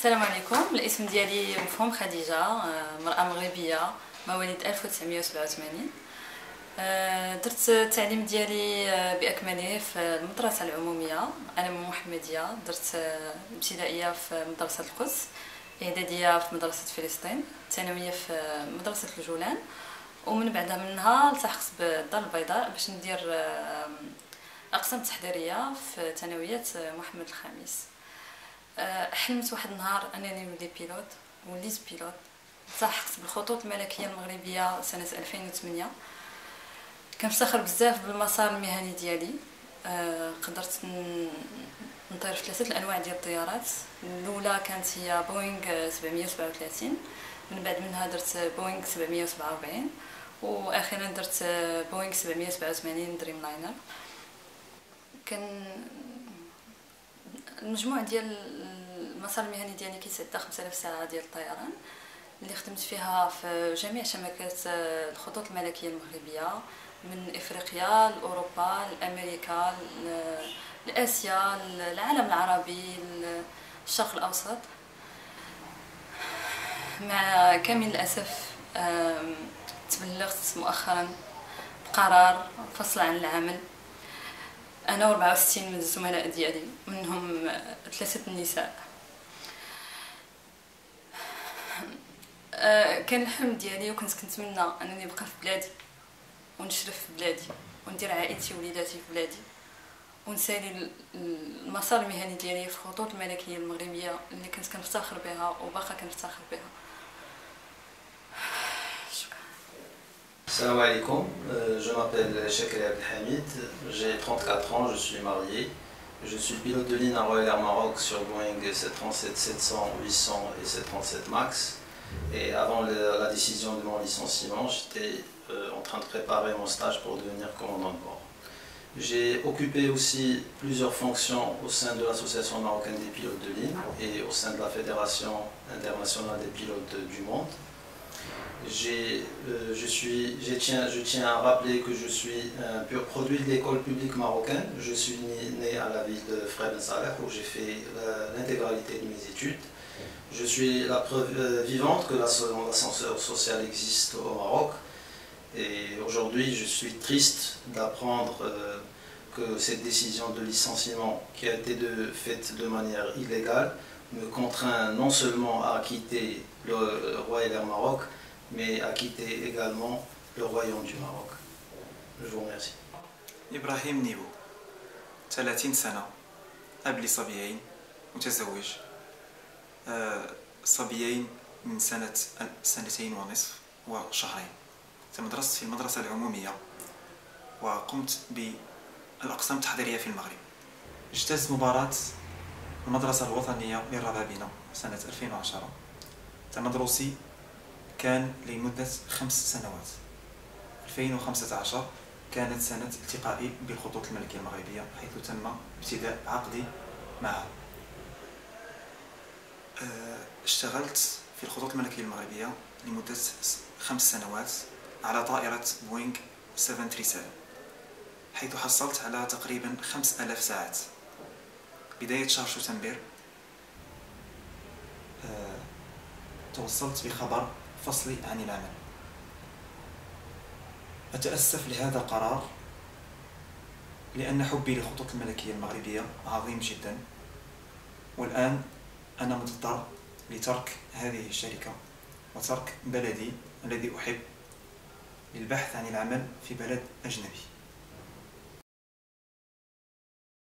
السلام عليكم. الاسم ديالي مفهوم خديجة آه، مرأة مغربية مواليد 1987 آه، درت التعليم ديالي آه، بأكمله في المدرسة العمومية. أنا من محمدية درت الابتدائيه في مدرسة القدس إعدادية في مدرسة فلسطين الثانويه في مدرسة الجولان. ومن بعدها منها التحقت بالدار البيضاء باش ندير أقسام تحضيرية في ثانوية محمد الخامس. حلمت واحد النهار انني نولي pilote وليت pilote التحقت بالخطوط الملكية المغربية سنة 2008 كنفتخر بزاف بالمسار المهني ديالي. آه، قدرت نطير في ثلاثة الأنواع ديال الطيارات. الأولى كانت هي بوينغ 737 من بعد منها درت بوينغ 747 وأخيرا درت بوينغ 787 Dreamliner. كان المجموع ديال المسار المهني ديالي كيتعدى 5000 ساعة ديال الطيران اللي خدمت فيها في جميع شبكات الخطوط الملكية المغربية من إفريقيا لأوروبا لأمريكا لآسيا العالم العربي الشرق الأوسط. مع كامل الأسف تبلغت مؤخرا بقرار فصل عن العمل. أنا و64 من الزملاء ديالي منهم ثلاثة النساء. آه، كان الحلم ديالي وكنت كنتمنى أنني نبقى في بلادي ونشرف في بلادي وندير عائلتي ووليداتي في بلادي. ونسالي المسار المهني ديالي في الخطوط الملكية المغربية اللي كنت كنفتخر بها وباقا كنفتخر بها. Salam alaikum, euh, je m'appelle Shakir Abdelhamid, j'ai 34 ans, je suis marié. Je suis pilote de ligne à Royal Air Maroc sur Boeing 737-700, 800 et 737 MAX. Et avant la décision de mon licenciement, j'étais euh, en train de préparer mon stage pour devenir commandant de bord. J'ai occupé aussi plusieurs fonctions au sein de l'Association marocaine des pilotes de ligne et au sein de la Fédération internationale des pilotes du monde. Euh, je, suis, je, tiens, je tiens à rappeler que je suis un pur produit de l'école publique marocaine. Je suis né, à la ville de Fred Salah où j'ai fait l'intégralité de mes études. Je suis la preuve euh, vivante que l'ascenseur social existe au Maroc. Et aujourd'hui, je suis triste d'apprendre euh, que cette décision de licenciement qui a été faite de manière illégale me contraint non seulement à quitter le, le Royal Air Maroc, mais a quitté également le royaume du Maroc. Je vous remercie. إبراهيم نيبو 30 سنة أب لصبيين متزوج صبيين من سنة سنتين ونصف وشهرين تمدرست في المدرسة العمومية وقمت بالأقسام التحضيرية في المغرب اجتزت مباراة المدرسة الوطنية للربابنة سنة 2010 تمدرسي كان لمدة خمس سنوات. 2015 كانت سنة التقائي بالخطوط الملكية المغربية حيث تم ابتداء عقدي معها. آه، اشتغلت في الخطوط الملكية المغربية لمدة خمس سنوات على طائرة بوينغ 737 حيث حصلت على تقريبا خمس ألاف ساعات. بداية شهر شتنبر آه، توصلت بخبر فصلي عن العمل أتأسف لهذا القرار لأن حبي للخطوط الملكية المغربية عظيم جدا. والآن أنا مضطر لترك هذه الشركة وترك بلدي الذي أحب للبحث عن العمل في بلد أجنبي.